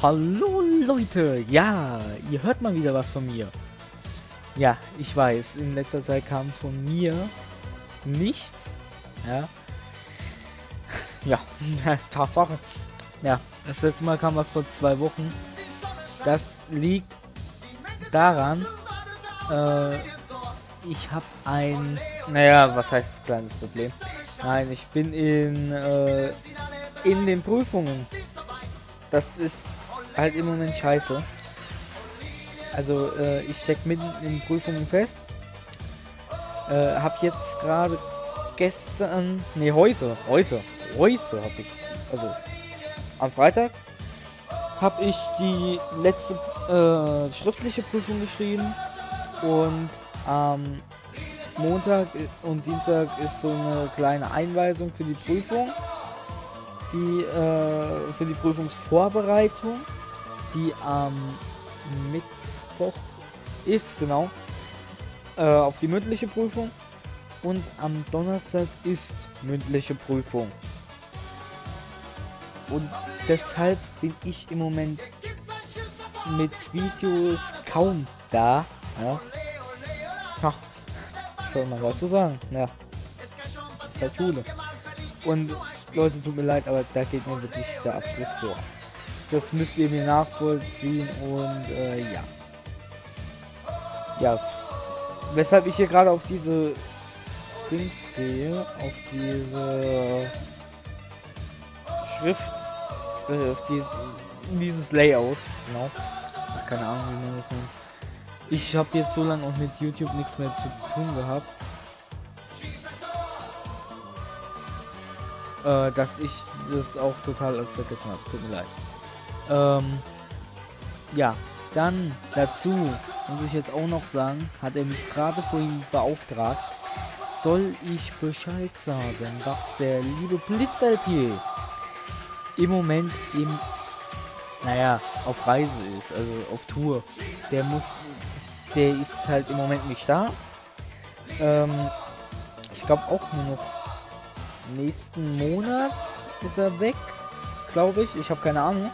Hallo Leute, ja, ihr hört mal wieder was von mir. Ja, ich weiß, in letzter Zeit kam von mir nichts. Ja. Ja, Tatsache. Ja, das letzte Mal kam was vor zwei Wochen. Das liegt daran, äh, ich habe ein, naja, was heißt kleines Problem? Nein, ich bin in, äh, in den Prüfungen. Das ist halt im Moment scheiße. Also, äh, ich steck mitten in Prüfungen fest. Äh, hab jetzt gerade gestern, nee, heute, heute, heute hab ich, also am Freitag habe ich die letzte äh, schriftliche Prüfung geschrieben und am Montag und Dienstag ist so eine kleine Einweisung für die Prüfung, die äh, für die Prüfungsvorbereitung, die am Mittwoch ist, genau, äh, auf die mündliche Prüfung und am Donnerstag ist mündliche Prüfung. Und deshalb bin ich im Moment mit Videos kaum da. Ja. Ha. Soll man was zu sagen? Ja. Ist halt Schule. Und Leute, tut mir leid, aber da geht mir wirklich der Abschluss vor. Das müsst ihr mir nachvollziehen und äh, ja. Ja. Weshalb ich hier gerade auf diese Dings gehe, auf diese Schrift, äh, auf die, dieses Layout, genau. Ach, keine Ahnung, wie man das nennt. Ich habe jetzt so lange auch mit YouTube nichts mehr zu tun gehabt. Äh, dass ich das auch total als vergessen habe. Tut mir leid. Ähm, ja, dann dazu muss ich jetzt auch noch sagen, hat er mich gerade vorhin beauftragt, soll ich Bescheid sagen, dass der liebe Blitz-LP im Moment im, naja, auf Reise ist, also auf Tour. Der muss, der ist halt im Moment nicht da. Ähm, ich glaube auch nur noch nächsten Monat ist er weg, glaube ich. Ich habe keine Ahnung,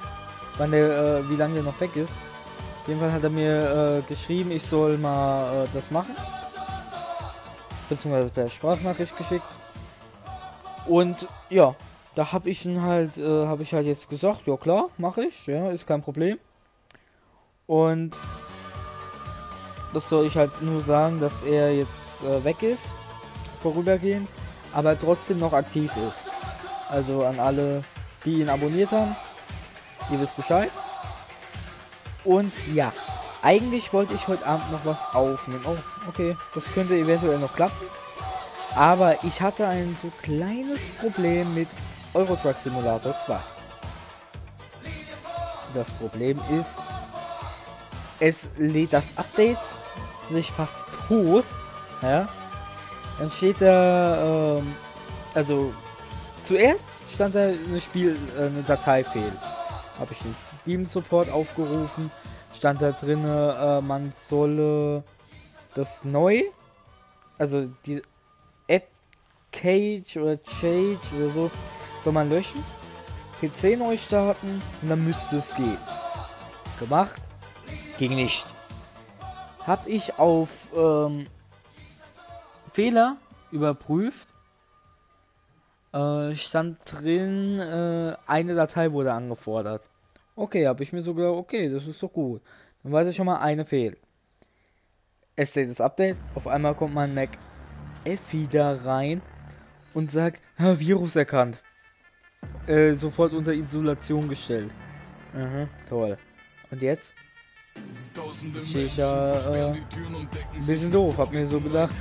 wann der, äh, wie lange der noch weg ist. Auf jeden Fall hat er mir äh, geschrieben, ich soll mal äh, das machen. Beziehungsweise per Sprachnachricht geschickt. Und ja, da habe ich ihn halt, äh, habe ich halt jetzt gesagt, ja klar, mache ich, ja, ist kein Problem. Und das soll ich halt nur sagen, dass er jetzt äh, weg ist, vorübergehend, aber trotzdem noch aktiv ist. Also an alle, die ihn abonniert haben, ihr wisst Bescheid. Und ja, eigentlich wollte ich heute Abend noch was aufnehmen. Oh, okay, das könnte eventuell noch klappen. Aber ich hatte ein so kleines Problem mit Euro Truck Simulator 2. Das Problem ist, es lädt das Update sich fast tot. Ja. Dann steht da, ähm, also zuerst stand da eine Spiel, äh, eine Datei fehlt. Habe ich den Steam Support aufgerufen, stand da drin, äh, man solle das neu, also die App Cage oder Change oder so, soll man löschen, PC neu starten und dann müsste es gehen. Gemacht, ging nicht. Hab ich auf ähm, Fehler überprüft. Äh, stand drin, äh, eine Datei wurde angefordert. Okay, habe ich mir so gedacht, okay, das ist doch gut. Dann weiß ich schon mal, eine fehlt. Es steht das Update. Auf einmal kommt mein Mac Effi da rein und sagt, Virus erkannt. Äh, sofort unter Isolation gestellt. Aha, toll. Und jetzt? Ich ja äh, ein bisschen doof, hab mir so gedacht,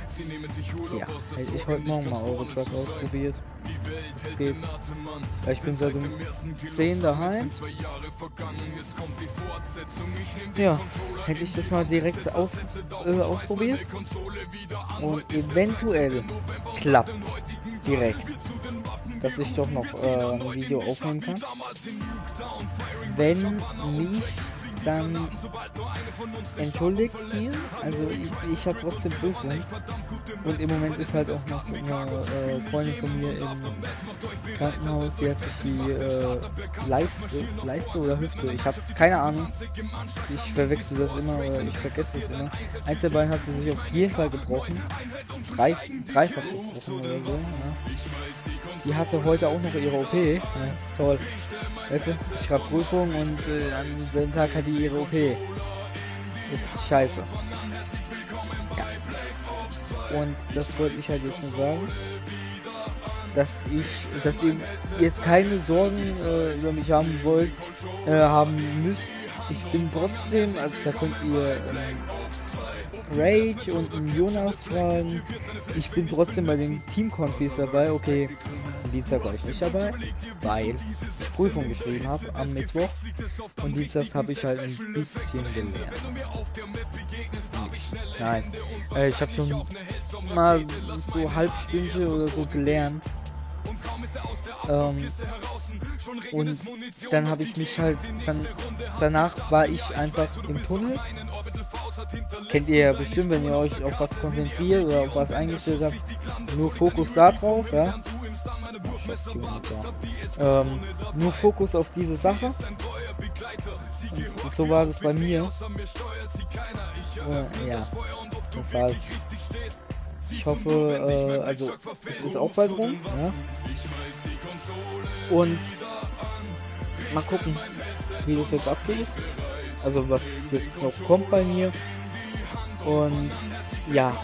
ja, hätte ich heute Morgen mal eure Truck ausprobiert. Es geht. Ja, ich bin seit um 10 daheim. Ja, hätte ich das mal direkt aus, äh, ausprobiert. Und eventuell klappt direkt, dass ich doch noch äh, ein Video aufnehmen kann. Wenn nicht, dann entschuldigt mir. Also ich, ich habe trotzdem Prüfung. Und im Moment ist halt auch noch eine äh, Freundin von mir im Krankenhaus. Die hat sich die äh, Leiste, Leiste oder Hüfte, ich habe keine Ahnung. Ich verwechsel das immer oder ich vergesse das immer. Beiden hat sie sich auf jeden Fall gebrochen. Drei, dreifach gebrochen oder so. Ja. Die hatte heute auch noch ihre OP. Ja, toll. Weißt du, ich schreibe Prüfung und äh, am selben Tag hat die ihre OP. Ist scheiße. Ja. Und das wollte ich halt jetzt nur sagen. Dass ich, dass ihr jetzt keine Sorgen äh, über mich haben wollt, äh, haben müsst. Ich bin trotzdem, also da könnt ihr ähm, Rage und Jonas fragen. Ich bin trotzdem bei den Team-Konfis dabei. Okay, Dienstag war ich nicht dabei, weil ich Prüfung geschrieben habe am Mittwoch. Und Dienstags habe ich halt ein bisschen gelernt. Nein, äh, ich habe schon mal so halb Stündchen oder so gelernt. Ähm, und dann habe ich mich halt, dann, danach war ich einfach im Tunnel. Kennt ihr ja bestimmt, wenn ihr euch auf was konzentriert oder auf was eingestellt habt. Nur Fokus da drauf, ja. Ähm, nur Fokus auf diese Sache. Und so war das bei mir. Äh, ja, deshalb. Ich hoffe, äh, also es ist auch bald rum. Ja? Und mal gucken, wie das jetzt abgeht. Also was jetzt noch kommt bei mir. Und ja,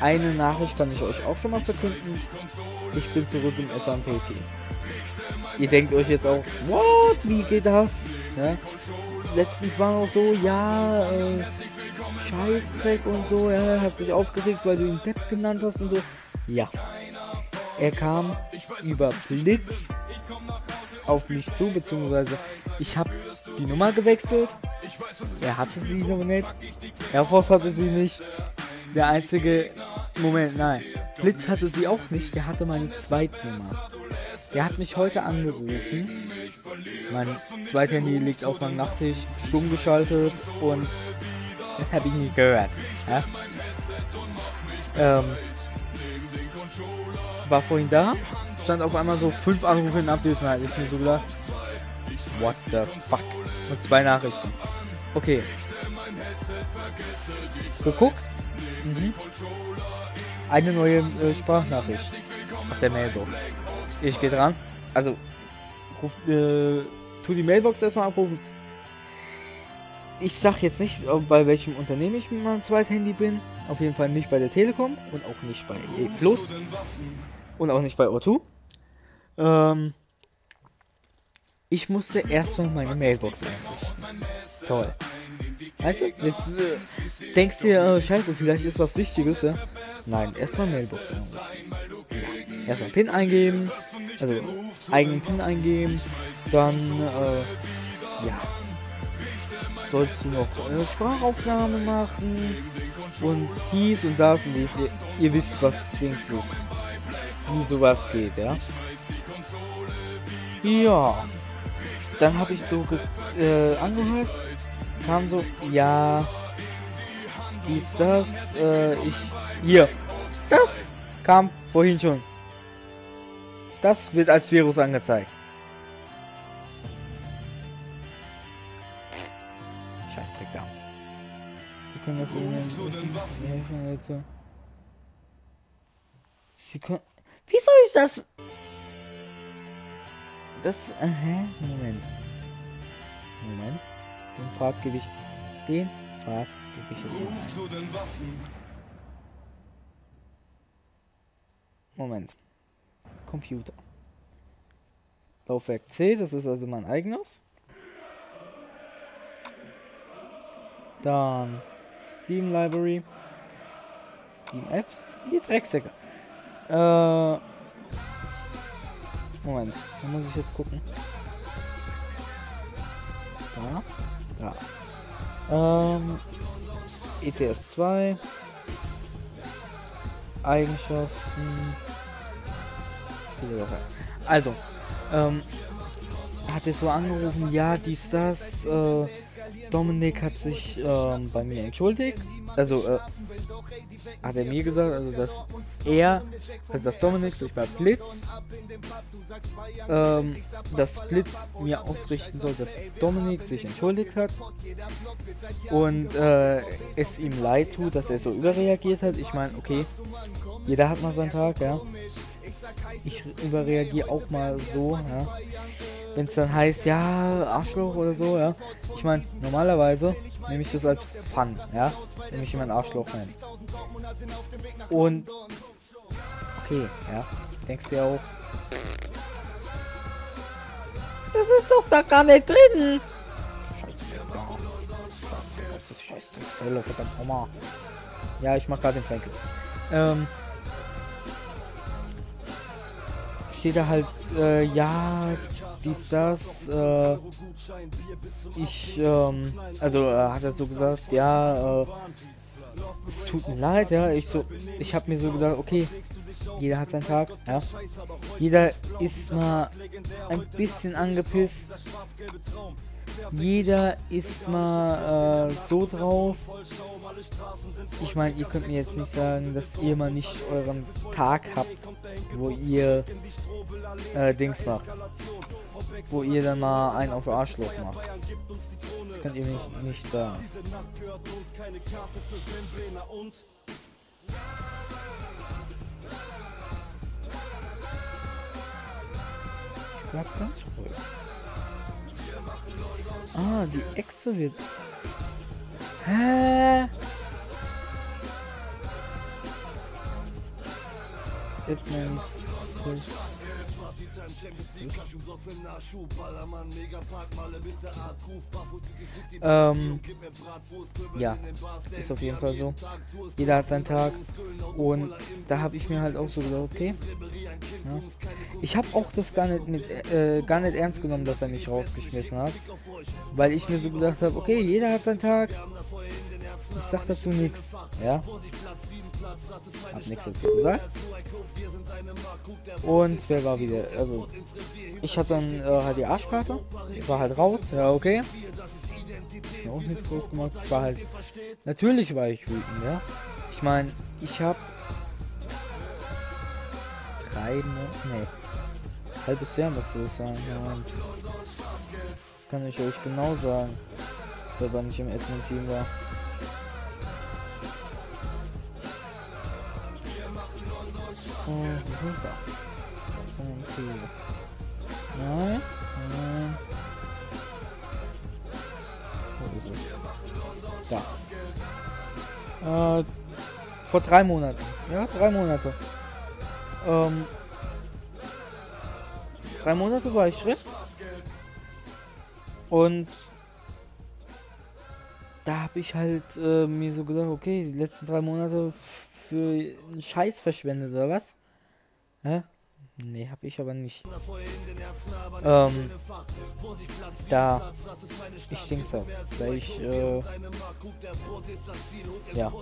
eine Nachricht kann ich euch auch schon mal verkünden. Ich bin zurück im SMP-Team. Ihr denkt euch jetzt auch, what, wie geht das? Ja? Letztens war noch so, ja, äh, Scheißdreck und so, er hat sich aufgeregt, weil du ihn Depp genannt hast und so. Ja, er kam über Blitz auf mich zu, beziehungsweise ich habe die Nummer gewechselt. Er hatte sie noch nicht. Air Force hatte sie nicht. Der einzige. Moment, nein. Blitz hatte sie auch nicht. Der hatte meine Zweitnummer. Der hat mich heute angerufen. Mein Zweithandy liegt auf meinem Nachttisch, stumm geschaltet und habe ich nicht gehört. Ja? Ähm, war vorhin da, stand auf einmal so fünf Anrufe in Abwesenheit. Ich mir so gedacht, what the fuck? Und zwei Nachrichten. Okay. Geguckt. Mhm. Eine neue äh, Sprachnachricht auf der Mailbox. Ich gehe dran. Also, ruft, äh, tu die Mailbox erstmal abrufen. Ich sag jetzt nicht, bei welchem Unternehmen ich mit meinem Zweithandy bin. Auf jeden Fall nicht bei der Telekom und auch nicht bei E Plus und auch nicht bei O2. Ähm, ich musste erstmal meine Mailbox einrichten. Toll. Weißt du, jetzt äh, denkst du dir, oh, scheiße, vielleicht ist was Wichtiges, ja? Nein, erstmal Mailbox einrichten. Ja. Erstmal PIN eingeben, also eigenen PIN eingeben, dann, äh, ja, sollst du noch eine Sprachaufnahme machen und dies und das und dies. Ihr, wisst, was Dings ist. Wie sowas geht, ja. Ja. Dann habe ich so äh, angehört, kam so, ja, dies, das, äh, ich, hier, das kam vorhin schon. Das wird als Virus angezeigt. Sie können das in den Sie können. Wie soll ich das? Das. Äh, hä? Moment. Moment. Den Pfad gebe ich. Den Pfad gebe ich jetzt noch Moment. Computer. Laufwerk C, das ist also mein eigenes. Dann Steam Library. Steam Apps. Die Drecksäcke. Äh. Moment, da muss ich jetzt gucken. Da. Da. Ähm. ETS 2. Eigenschaften. Also, ähm, hat er so angerufen, ja, dies, das, äh, Dominik hat sich ähm, bei mir entschuldigt. Also, äh, hat er mir gesagt, also dass er, also dass Dominik sich bei Blitz, ähm, dass Blitz mir ausrichten soll, dass Dominik sich entschuldigt hat und äh, es ihm leid tut, dass er so überreagiert hat. Ich meine, okay, jeder hat mal seinen Tag, ja. Ich überreagiere auch mal so, ja wenn es dann heißt, ja, Arschloch oder so, ja. Ich meine, normalerweise nehme ich das als Fun, ja, wenn mich jemand Arschloch nennt. Und, okay, ja, denkst du ja auch, das ist doch da gar nicht drin. Scheiße, das ist scheiße, Zelle, verdammt nochmal. Ja, ich mach gerade den Frankel. Ähm, steht da halt, äh, ja, dies, das. Äh, ich, ähm, also äh, hat er so gesagt, ja, äh, es tut mir leid, ja. Ich so, ich habe mir so gedacht, okay, jeder hat seinen Tag, ja. Jeder ist mal ein bisschen angepisst. Jeder ist mal äh, so drauf. Ich meine, ihr könnt mir jetzt nicht sagen, dass ihr mal nicht euren Tag habt, wo ihr äh, Dings macht wo ihr dann mal einen auf Arschloch macht. Das könnt ihr nicht, nicht sagen. Bleibt ganz ruhig. Ah, die Echse wird... Hä? Hitman ähm, ja, ist auf jeden Fall so. Jeder hat seinen Tag und da habe ich mir halt auch so gedacht, okay. Ja. Ich habe auch das gar nicht mit äh, gar nicht ernst genommen, dass er mich rausgeschmissen hat, weil ich mir so gedacht habe, okay, jeder hat seinen Tag. Ich sag dazu nichts, ja. Hab nichts dazu gesagt. Und wer war wieder? Also, ich hatte dann äh, halt die Arschkarte. Ich war halt raus. Ja, okay. Ich auch nichts groß gemacht. Ich war halt. Natürlich war ich wütend, ja. Ich meine, ich hab. Drei Monate. Nee. Halbes Jahr müsste es sein. Ja, und das kann ich euch genau sagen. Wenn ich im Admin-Team war. Runter. Nein, nein. Wo ist es? Da. Äh, vor drei Monaten. Ja, drei Monate. Ähm, drei Monate war ich drin. Und da habe ich halt äh, mir so gedacht, okay, die letzten drei Monate für einen Scheiß verschwendet oder was? Hä? Nee, hab ich aber nicht. Ähm, da, ich stink's ab, weil ich, äh, ja,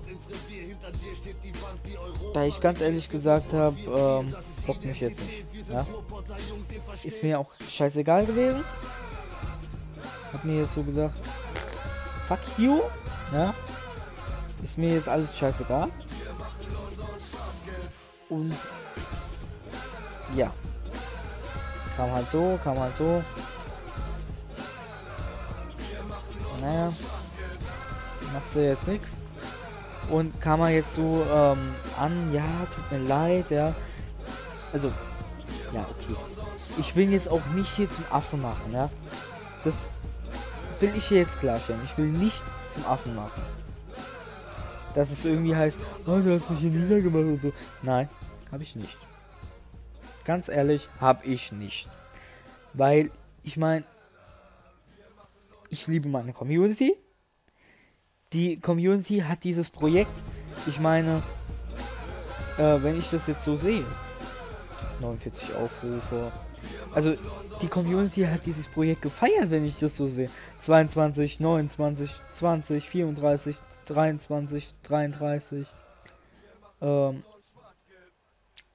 da ich ganz ehrlich gesagt habe, ähm, bockt mich jetzt nicht, ja, ist mir auch scheißegal gewesen, hab mir jetzt so gedacht, fuck you, ja, ist mir jetzt alles scheißegal, und ja. Kam halt so, kam halt so. Naja. Machst du jetzt nichts. Und kam er jetzt so ähm, an, ja, tut mir leid, ja. Also, ja, okay. Ich will jetzt auch nicht hier zum Affen machen, ja. Das will ich hier jetzt klarstellen. Ich will nicht zum Affen machen. Dass es irgendwie heißt, oh, du hast mich hier niedergemacht und so. Nein, habe ich nicht. Ganz ehrlich, habe ich nicht. Weil, ich meine, ich liebe meine Community. Die Community hat dieses Projekt. Ich meine, äh, wenn ich das jetzt so sehe, 49 Aufrufe. Also, die Community hat dieses Projekt gefeiert, wenn ich das so sehe. 22, 29, 20, 34, 23, 33, ähm,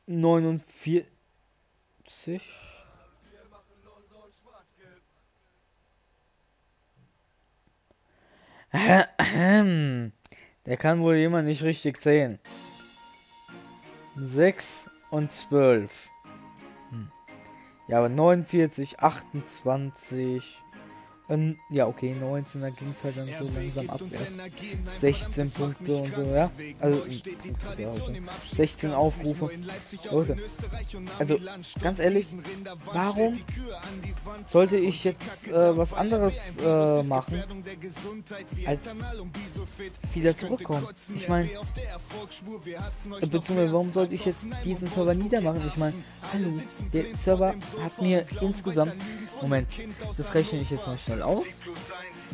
49, 70. Der kann wohl jemand nicht richtig sehen. 6 und 12. Hm. Ja, aber 49, 28. Ähm, ja, okay, 19, da ging es halt dann so langsam abwärts. 16 Punkte und so, ja. Also, ja, also 16 Aufrufe. Leute, also, ganz ehrlich, warum sollte ich jetzt äh, was anderes äh, machen, als wieder zurückkommen? Ich meine, beziehungsweise, warum sollte ich jetzt diesen Server niedermachen? Ich meine, hallo, der Server hat mir insgesamt, Moment, das rechne ich jetzt mal schnell aus.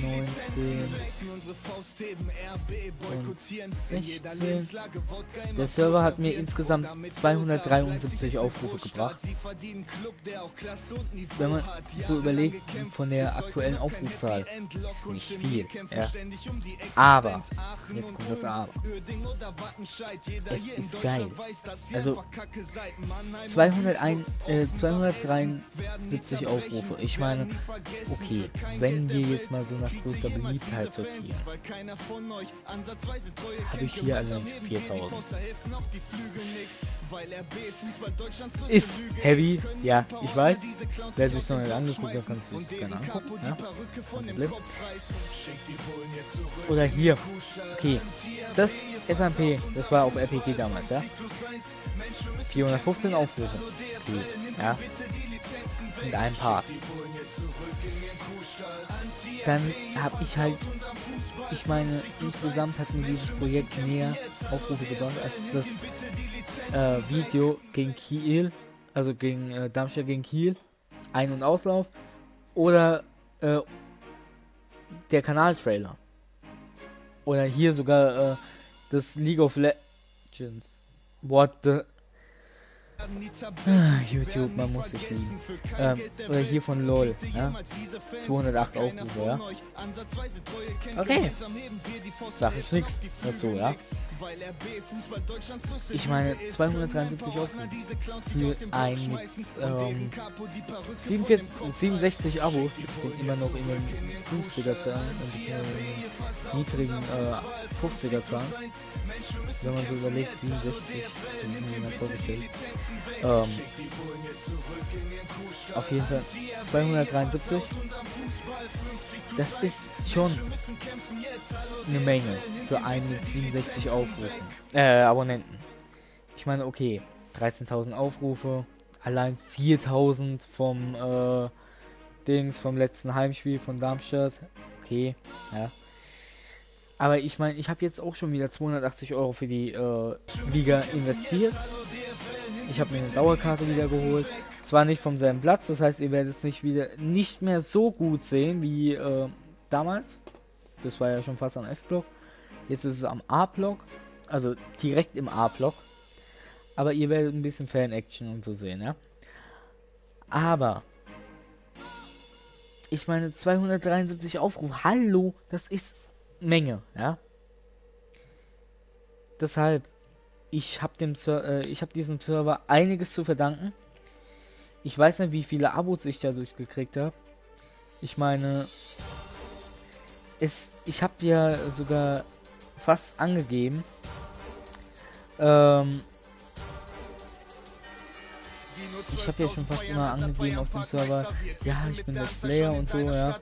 19. Unsere Faust heben, RB boykottieren. 16. Der Server hat mir insgesamt 273 Aufrufe gebracht. Wenn man so überlegt, von der aktuellen Aufrufzahl ist nicht viel. Ja. Aber, jetzt kommt das Aber. Es ist geil. Also, 201, äh, 273 Aufrufe. Ich meine, okay, wenn wir jetzt mal so nach größter Beliebtheit sortieren, habe ich hier also 4000. Ist heavy, ja, ich weiß. Wer sich noch nicht angeguckt hat, kann sich gerne angucken. Ja? Oder hier. Okay. Das SMP, das war auf RPG damals, ja? 415 Aufrufe. Ja. Mit einem Part. Dann habe ich halt, ich meine, insgesamt hat mir dieses Projekt mehr Aufrufe gebracht als das äh, Video gegen Kiel, also gegen äh, Darmstadt gegen Kiel, Ein- und Auslauf, oder äh, der Kanaltrailer. Oder hier sogar äh, das League of Legends. What the Ah, YouTube, man muss sich lieben. Ähm, oder hier von LOL, ja? 208 Aufrufe, ja? Okay. Sag ich nichts dazu, ja? Ich meine, 273 Aufrufe für ein ähm, 47, 67 Abos. Ich bin immer noch in den 50er Zahlen, äh, niedrigen äh, 50er Zahlen. Wenn man so überlegt, 67, bin ich mir vorgestellt. Ähm, auf jeden Fall 273. Das ist schon eine Menge für einen mit 67 Aufrufen. Äh, Abonnenten. Ich meine, okay, 13.000 Aufrufe, allein 4.000 vom äh, Dings, vom letzten Heimspiel von Darmstadt. Okay, ja. Aber ich meine, ich habe jetzt auch schon wieder 280 Euro für die äh, Liga investiert. Ich habe mir eine Dauerkarte wieder geholt. Zwar nicht vom selben Platz, das heißt, ihr werdet es nicht wieder nicht mehr so gut sehen wie äh, damals. Das war ja schon fast am F-Block. Jetzt ist es am A-Block. Also direkt im A-Block. Aber ihr werdet ein bisschen Fan-Action und so sehen, ja. Aber ich meine 273 Aufrufe. Hallo, das ist Menge, ja. Deshalb ich habe äh, ich habe diesem Server einiges zu verdanken. Ich weiß nicht, wie viele Abos ich dadurch gekriegt habe. Ich meine, es, ich habe ja sogar fast angegeben, ähm, ich habe ja schon fast immer angegeben auf dem Server, ja, ich bin Let's Player und so, ja.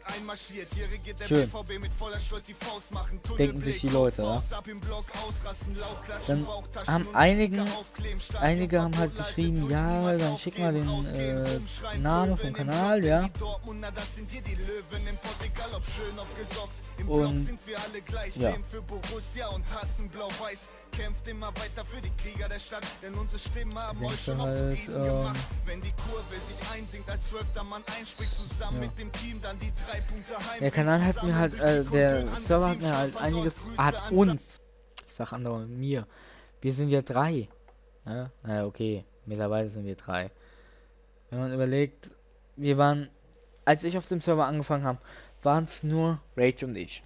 Schön. Denken sich die Leute, ja. Dann haben einigen, einige haben halt geschrieben, ja, dann schick mal den äh, Namen vom Kanal, ja. Und ja kämpft immer weiter für die Krieger der Stadt, denn unsere Stimmen haben euch schon halt, äh, Ähm, wenn die Kurve sich einsinkt, als zwölfter Mann einspringt, zusammen ja. mit dem Team dann die drei Punkte heim. Der Kanal hat mir halt, äh, der Server hat mir halt einiges, hat uns, ich sag andauernd mir, wir sind ja drei. Ja, naja, okay, mittlerweile sind wir drei. Wenn man überlegt, wir waren, als ich auf dem Server angefangen habe, waren es nur Rage und ich.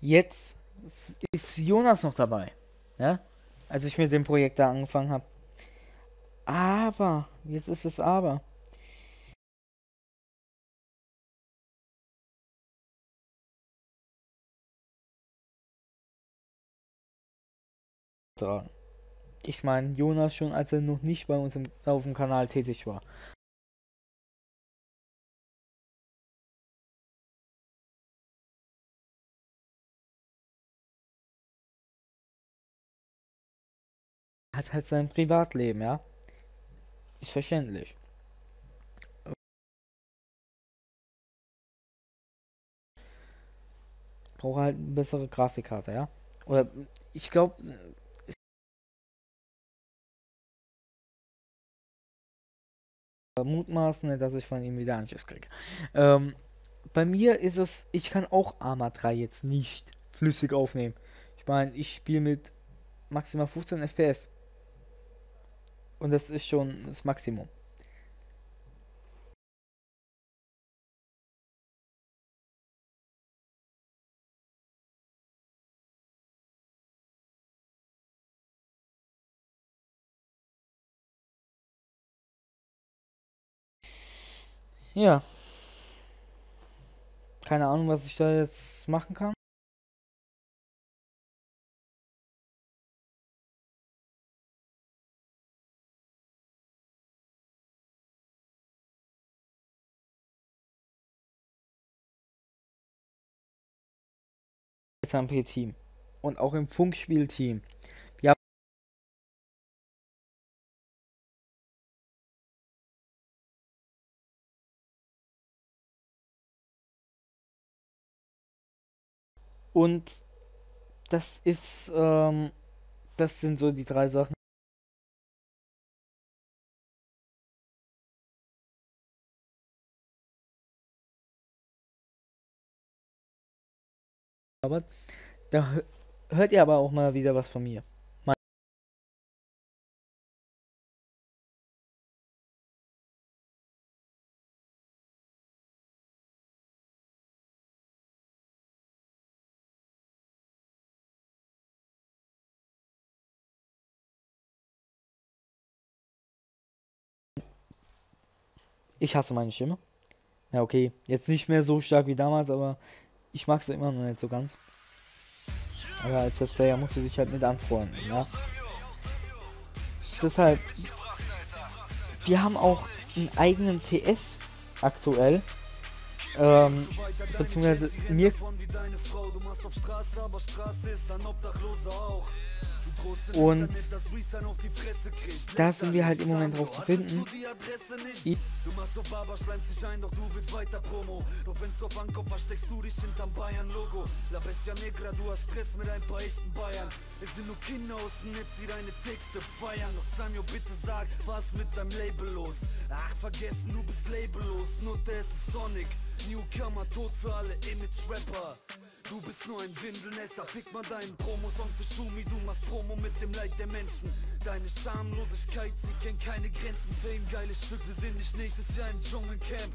Jetzt ist Jonas noch dabei. Ja? Als ich mit dem Projekt da angefangen habe. Aber, jetzt ist es aber. Ich meine, Jonas schon, als er noch nicht bei uns im, auf dem Kanal tätig war. Hat halt sein Privatleben, ja. Ist verständlich. Brauche halt eine bessere Grafikkarte, ja. Oder ich glaube. Mutmaßen, dass ich von ihm wieder Anschiss kriege. Ähm, bei mir ist es, ich kann auch Arma 3 jetzt nicht flüssig aufnehmen. Ich meine, ich spiele mit maximal 15 FPS. Und das ist schon das Maximum. Ja. Keine Ahnung, was ich da jetzt machen kann. SMP-Team und auch im Funkspiel-Team. Wir haben und das ist, ähm, das sind so die drei Sachen. Aber da hört ihr aber auch mal wieder was von mir. Ich hasse meine Stimme. Ja, okay. Jetzt nicht mehr so stark wie damals, aber ich mag sie immer noch nicht so ganz. Aber als das Player musste sich halt mit anfreunden, ja. Deshalb, wir haben auch einen eigenen TS aktuell. Ähm, beziehungsweise mir und da sind wir halt im Moment drauf zu finden. Ich. Es sind nur Kinder aus dem Netz, die deine Texte feiern. Doch Samio, bitte sag, was mit deinem Label los? Ach, vergessen, du bist labellos. Nutte, es ist Sonic. Newcomer, tot für alle Image-Rapper. Du bist nur ein Windelnesser, fick mal deinen Promo-Song für Schumi, du machst Promo mit dem Leid der Menschen. Deine Schamlosigkeit, sie kennt keine Grenzen. Fame, geiles Stück, wir sehen dich nächstes Jahr im Dschungelcamp.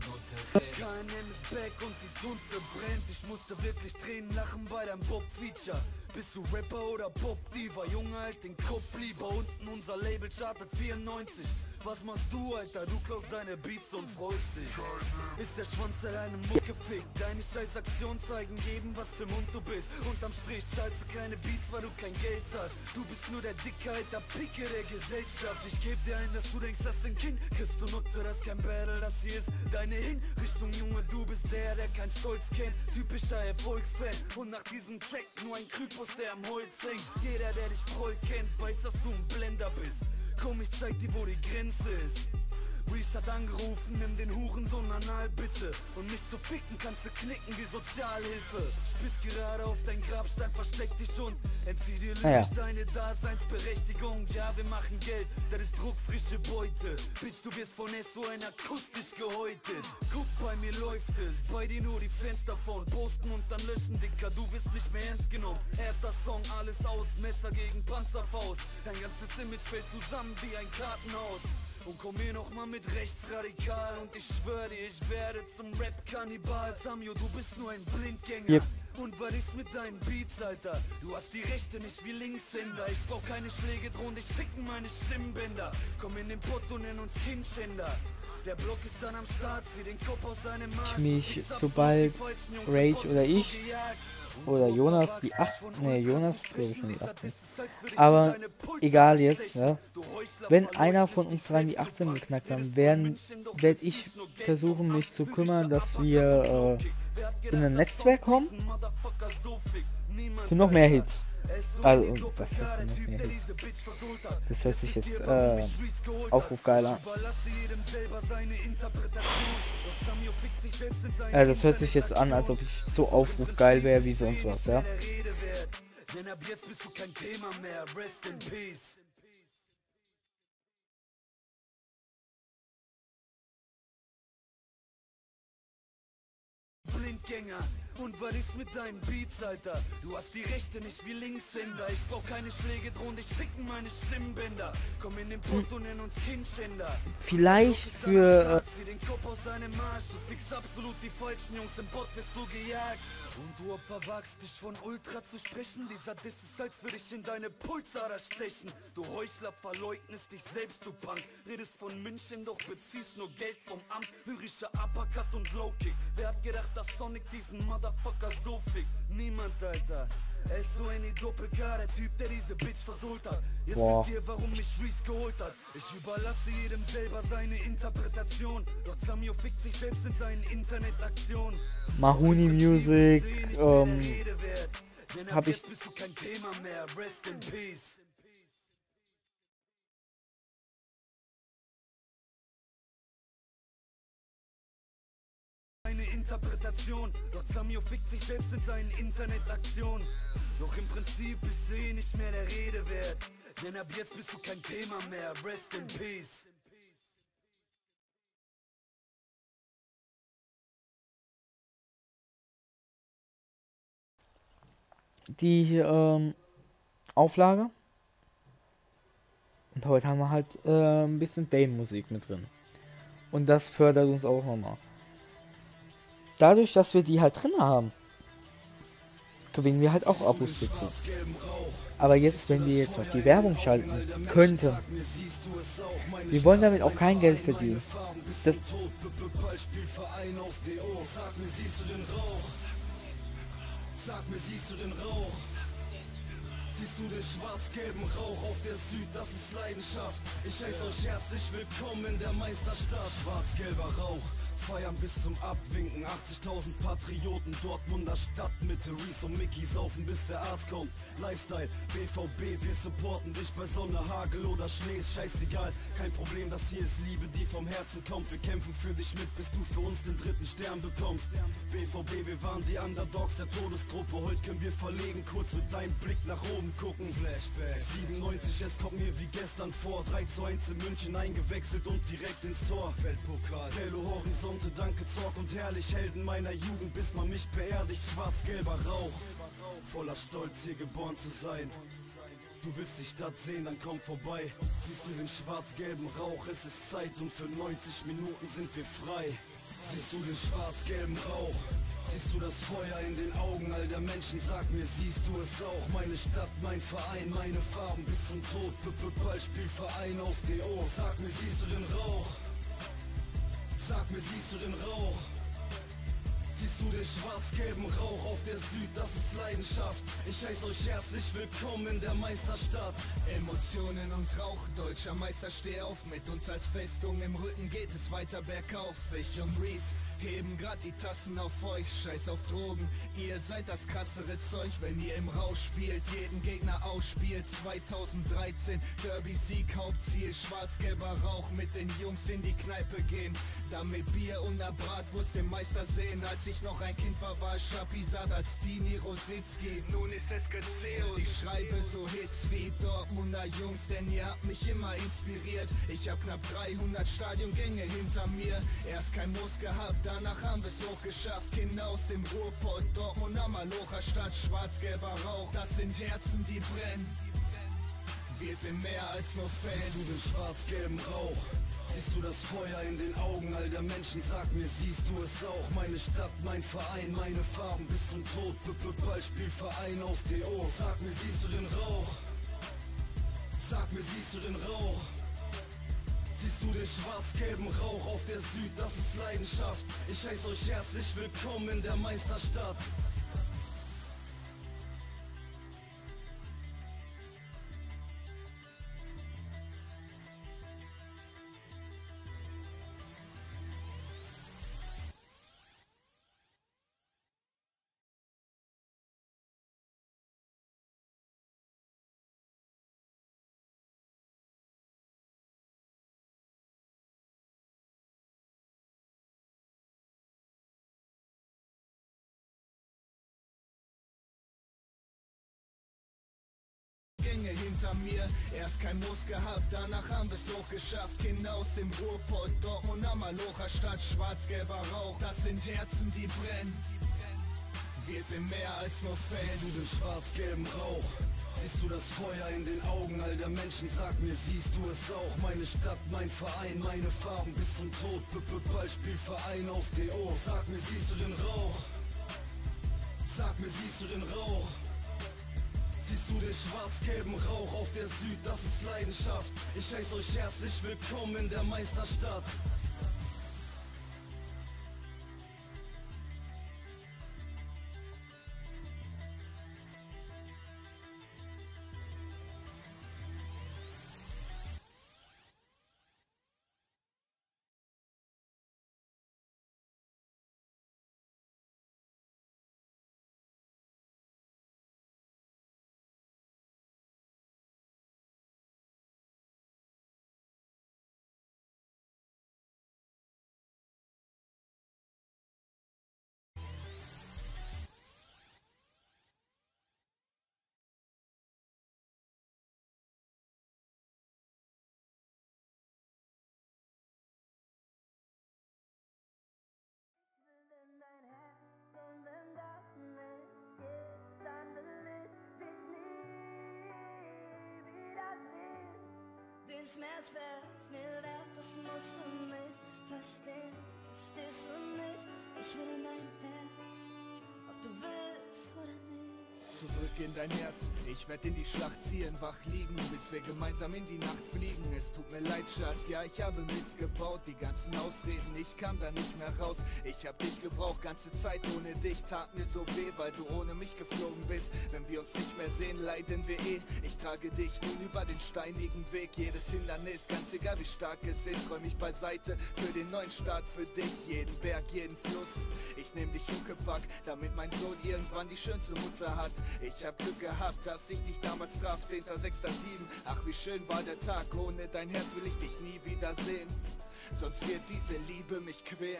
KNM ist back und die Tunte brennt. Ich musste wirklich Tränen lachen bei deinem Bob-Feature. Bist du Rapper oder Pop-Diva? Junge, halt den Kopf lieber. Unten unser Label chartet 94. Was machst du, Alter? Du klaust deine Beats und freust dich. Ist der Schwanz, der deine Mucke fickt. Deine scheiß Aktionen zeigen jedem, was für Mund du bist. Unterm Strich zahlst du keine Beats, weil du kein Geld hast. Du bist nur der dicke, alter Picke der Gesellschaft. Ich geb dir ein, dass du denkst, das sind Kind. Kriegst du Nutte, das kein Battle, das hier ist deine Hinrichtung, Junge. Du bist der, der kein Stolz kennt. Typischer Erfolgsfan. Und nach diesem Track nur ein Krypus, der am Holz hängt. Jeder, der dich voll kennt, weiß, dass du ein Blender bist. Komm, ich zeig dir, wo die Grenze ist. Reese hat angerufen, nimm den Hurensohn anal bitte. Und mich zu ficken kannst du knicken wie Sozialhilfe. Spiss gerade auf dein Grabstein, versteck dich und entzieh dir Naja. lyrisch deine Daseinsberechtigung. Ja, wir machen Geld, das ist druckfrische Beute. Bitch, du wirst von SO ein akustisch gehäutet. Guck, bei mir läuft es, bei dir nur die Fenster von Posten und dann löschen, Dicker, du wirst nicht mehr ernst genommen. Erster Song, alles aus, Messer gegen Panzerfaust. Dein ganzes Image fällt zusammen wie ein Kartenhaus. Und komm hier noch mal mit rechtsradikal Und ich schwör dir, ich werde zum Rap-Kannibal Samio, du bist nur ein Blindgänger Yep. Und was ist mit deinen Beats, Alter? Du hast die Rechte nicht wie Linkshänder Ich brauch keine Schläge, drohen dich ficken meine Stimmbänder Komm in den Pott und nenn uns Kindschänder der Block ist dann am Start, zieh den Kopf aus deinem Marsch mich, Fix ab, sobald Rage oder ich. Oder Jonas die 8, nee, Jonas glaube ich schon die 18. Aber egal jetzt, ja. Wenn einer von uns dreien die 18 geknackt haben, werden, werde ich versuchen, mich zu kümmern, dass wir äh, in ein Netzwerk kommen für noch mehr Hits. Also, Hits? Das hört sich jetzt äh, Aufruf geil an. Äh, das hört sich jetzt an, als ob ich so Aufruf geil wäre wie sonst was, ja. Blindgänger. Und was ist mit deinen Beats, Alter? Du hast die Rechte nicht wie Linkshänder. Ich brauch keine Schläge, drohen dich ficken meine Stimmbänder. Komm in den Pott und nenn uns Kindschänder. Vielleicht für Zieh den Kopf aus deinem Marsch, du fickst absolut die falschen Jungs, im Bot wirst du gejagt. Und du Opfer wagst dich von Ultra zu sprechen, dieser Diss ist, als würde ich in deine Pulsader stechen. Du Heuchler verleugnest dich selbst, du Punk. Redest von München, doch beziehst nur Geld vom Amt. Lyrischer Uppercut und Low-Kick. Wer hat gedacht, dass Sonic diesen Motherfucker so fickt? Niemand, Alter. S-O-N-E Doppel-K, der Typ, der diese Bitch versohlt hat. Jetzt Boah. wisst ihr, warum mich Reese geholt hat. Ich überlasse jedem selber seine Interpretation. Doch Samio fickt sich selbst in seinen Internetaktionen. Mahuni Music, ähm, hab ab ich- bist du kein Thema mehr. Rest in peace. Interpretation, doch Samio fickt sich selbst in seinen Internetaktionen. Doch im Prinzip ist eh nicht mehr der Rede wert. Denn ab jetzt bist du kein Thema mehr. Rest in peace. die ähm, Auflage. Und heute haben wir halt äh, ein bisschen Dane-Musik mit drin. Und das fördert uns auch nochmal. Dadurch, dass wir die halt drin haben, gewinnen wir halt auch Abos dazu. Aber jetzt, wenn wir jetzt noch die Werbung schalten könnten, wir wollen damit auch kein Geld verdienen. Das, Sag mir, siehst du den Rauch? Siehst du den schwarz-gelben Rauch auf der Süd, das ist Leidenschaft. Ich heiße euch herzlich willkommen in der Meisterstadt. Schwarz-gelber Rauch, feiern bis zum Abwinken. 80.000 Patrioten, Dortmunder Stadtmitte. Reese und Mickey saufen bis der Arzt kommt. Lifestyle, BVB, wir supporten dich bei Sonne, Hagel oder Schnee. Ist scheißegal, kein Problem, das hier ist Liebe, die vom Herzen kommt. Wir kämpfen für dich mit, bis du für uns den dritten Stern bekommst. BVB, wir waren die Underdogs der Todesgruppe. Heute können wir verlegen, kurz mit deinem Blick nach oben gucken. Flashback, 97, es kommt mir wie gestern vor. 3 zu 1 in München eingewechselt und direkt ins Tor. Weltpokal, Belo Horizonte, danke Zorg und herrlich Helden meiner Jugend, bis man mich beerdigt. Schwarz-gelber Rauch, voller Stolz hier geboren zu sein. Du willst die Stadt sehen, dann komm vorbei. Siehst du den schwarz-gelben Rauch, es ist Zeit und für 90 Minuten sind wir frei. Siehst du den schwarz-gelben Rauch? Siehst du das Feuer in den Augen all der Menschen? Sag mir, siehst du es auch? Meine Stadt, mein Verein, meine Farben bis zum Tod. B aus DO. Sag mir, siehst du den Rauch? Sag mir, siehst du den Rauch? Siehst du den schwarz-gelben Rauch auf der Süd, das ist Leidenschaft. Ich heiße euch herzlich willkommen in der Meisterstadt. Emotionen und Rauch, deutscher Meister, steh auf. Mit uns als Festung im Rücken geht es weiter bergauf. Ich und Reese heben grad die Tassen auf euch, scheiß auf Drogen. Ihr seid das krassere Zeug, wenn ihr im Rausch spielt, jeden Gegner ausspielt. 2013, Derby-Sieg, Hauptziel, schwarz-gelber Rauch, mit den Jungs in die Kneipe gehen. Damit Bier und der Bratwurst den Meister sehen. Als ich noch ein Kind war, war Schapisat als Tini Rositzky. Nun ist es gezählt. Ich schreibe so Hits wie Dortmunder Jungs, denn ihr habt mich immer inspiriert. Ich hab knapp 300 Stadiongänge hinter mir. Erst kein Muss gehabt, danach haben wir's hochgeschafft. Kinder aus dem Ruhrpott, Dortmund am Malocher Stadt, schwarz-gelber Rauch. Das sind Herzen, die brennen. Wir sind mehr als nur Fans. Siehst du den schwarz-gelben Rauch? Siehst du das Feuer in den Augen all der Menschen? Sag mir, siehst du es auch? Meine Stadt, mein Verein, meine Farben bis zum Tod. Ballspielverein auf DO. Sag mir, siehst du den Rauch? Sag mir, siehst du den Rauch? Schwarz-gelben Rauch auf der Süd? Das ist Leidenschaft. Ich heiße euch herzlich willkommen in der Meisterstadt. Hinter mir, erst kein Muss gehabt, danach haben wir's hochgeschafft. Kinder aus dem Ruhrpott, Dortmund am Malocher Stadt, schwarz-gelber Rauch, das sind Herzen, die brennen. Wir sind mehr als nur Siehst Fans. du den schwarz-gelben Rauch? Siehst du das Feuer in den Augen all der Menschen? Sag mir, siehst du es auch? Meine Stadt, mein Verein, meine Farben bis zum Tod. B -B Ballspielverein auf DO. Sag mir, siehst du den Rauch? Sag mir, siehst du den Rauch? Siehst du den schwarz-gelben Rauch auf der Süd? Das ist Leidenschaft. Ich heiße euch herzlich willkommen in der Meisterstadt. Schmerz wär's mir wert, das musst du nicht verstehen, verstehst du nicht? Ich will in dein Herz, ob du willst. Zurück in dein Herz, ich werd in die Schlacht ziehen, wach liegen, bis wir gemeinsam in die Nacht fliegen. Es tut mir leid, Schatz, ja, ich habe Mist gebaut, die ganzen Ausreden, ich kam da nicht mehr raus. Ich hab dich gebraucht, ganze Zeit ohne dich, tat mir so weh, weil du ohne mich geflogen bist. Wenn wir uns nicht mehr sehen, leiden wir eh. Ich trage dich nun über den steinigen Weg, jedes Hindernis, ganz egal wie stark es ist, räum mich beiseite für den neuen Start, für dich, jeden Berg, jeden Fluss. Ich nehm dich Huckepack, damit mein Sohn irgendwann die schönste Mutter hat. Ich hab Glück gehabt, dass ich dich damals traf, 10.6.7. Ach, wie schön war der Tag, ohne dein Herz will ich dich nie wiedersehen. Sonst wird diese Liebe mich quälen.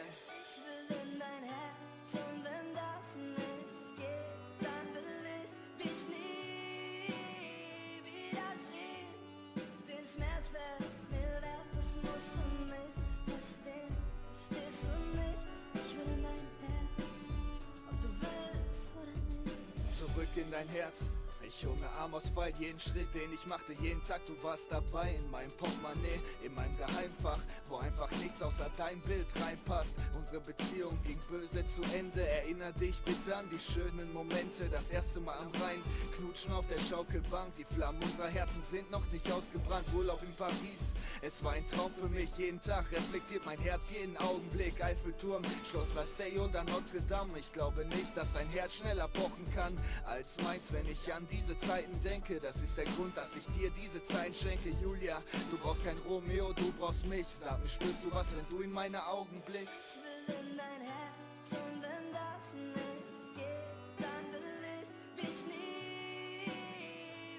In dein Herz. Ich junge Armausfall, jeden Schritt, den ich machte, jeden Tag, du warst dabei in meinem Portemonnaie, in meinem Geheimfach, wo einfach nichts außer dein Bild reinpasst. Unsere Beziehung ging böse zu Ende, erinner dich bitte an die schönen Momente, das erste Mal am Rhein, knutschen auf der Schaukelbank, die Flammen unserer Herzen sind noch nicht ausgebrannt, Urlaub in Paris. Es war ein Traum für mich, jeden Tag reflektiert mein Herz jeden Augenblick. Eiffelturm, Schloss Versailles oder Notre Dame. Ich glaube nicht, dass ein Herz schneller pochen kann als meins, wenn ich an diese Zeiten denke. Das ist der Grund, dass ich dir diese Zeilen schenke, Julia. Du brauchst kein Romeo, du brauchst mich. Sag mir, spürst du was, wenn du in meine Augen blickst? Ich will in dein Herz und wenn das nicht geht, dann will ich dich nie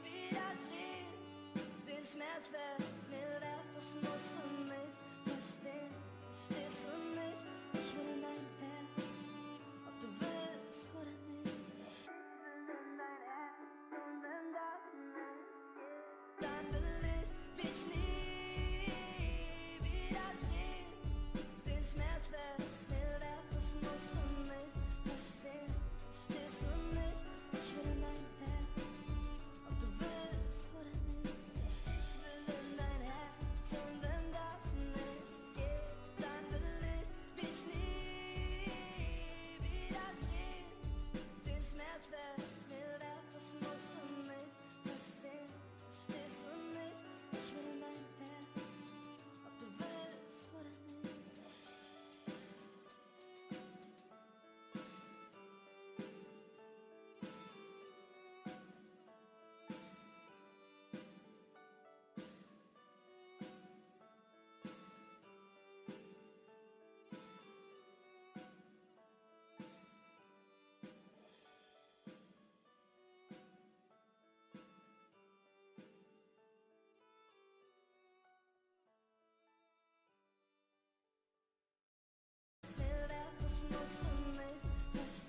wiedersehen. Den Schmerz wär ich mir wert, das musst du nicht verstehen. Verstehst du nicht? Ich will in dein Herz, ob du willst und wenn wert, das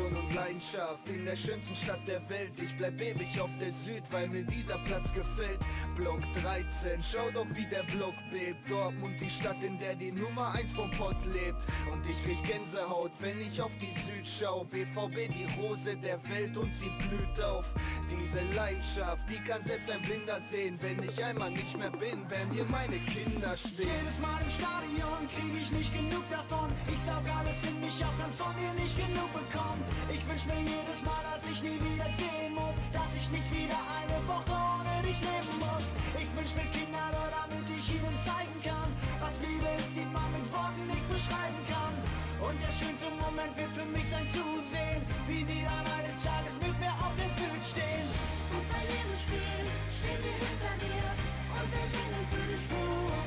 Tradition und Leidenschaft in der schönsten Stadt der Welt. Ich bleib ewig auf der Süd, weil mir dieser Platz gefällt. Block 13, schau doch wie der Block bebt. Dortmund, die Stadt, in der die Nummer 1 vom Pott lebt. Und ich krieg Gänsehaut, wenn ich auf die Süd schau. BVB, die Rose der Welt und sie blüht auf. Diese Leidenschaft, die kann selbst ein Blinder sehen. Wenn ich einmal nicht mehr bin, werden hier meine Kinder stehen. Jedes Mal im Stadion krieg ich nicht genug davon. Ich saug alles in mich auf, kann von dir nicht genug bekommen. Ich wünsch mir jedes Mal, dass ich nie wieder gehen muss, dass ich nicht wieder eine Woche ohne dich leben muss. Ich wünsch mir Kinder, damit ich ihnen zeigen kann, was Liebe ist, die man mit Worten nicht beschreiben kann. Und der schönste Moment wird für mich sein Zusehen, wie sie dann eines Tages mit mir auf den Süd stehen. Und bei jedem Spiel stehen wir hinter dir und wir singen für dich gut.